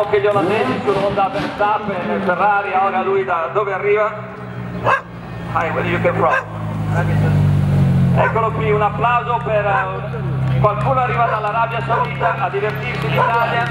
anche gli olandesi sull'onda Verstappen nel Ferrari, ora lui da dove arriva? Hi, where do you come from? Eccolo qui, un applauso per eh, qualcuno arriva dall'Arabia Saudita a divertirsi in Italia.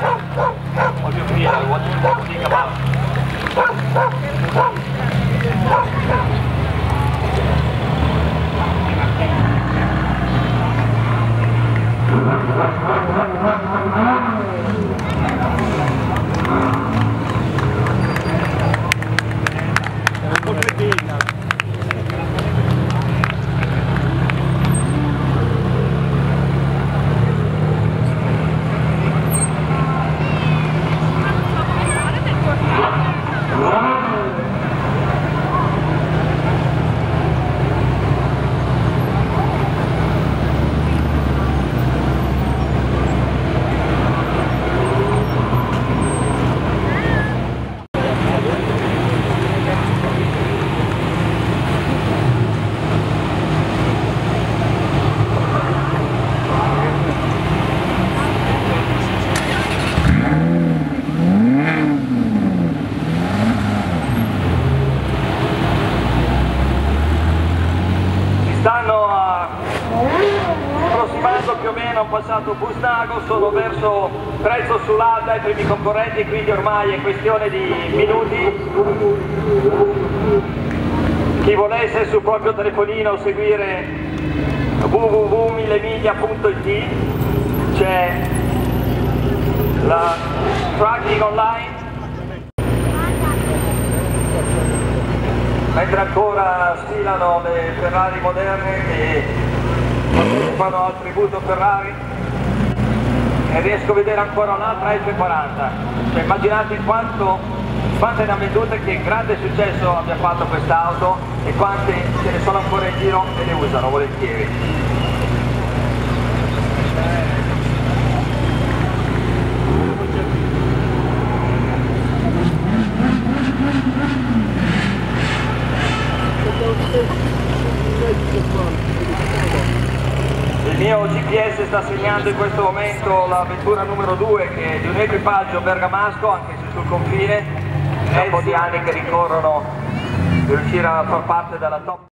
Approssimando più o meno un passato Busnago, sono verso prezzo sull'Alda i primi concorrenti, quindi ormai è questione di minuti. Chi volesse sul proprio telefonino seguire www.millemiglia.it c'è la tracking online mentre ancora sfilano le Ferrari moderne che fanno al tributo Ferrari. E riesco a vedere ancora un'altra F40 cioè, immaginate quanto, quante ne ha vendute che grande successo abbia fatto quest'auto e quante ce ne sono ancora in giro e le usano volentieri GPS sta segnando in questo momento la vettura numero 2 che è di un equipaggio bergamasco, anche se sul confine, è un po' di anni che ricorrono per riuscire a far parte della top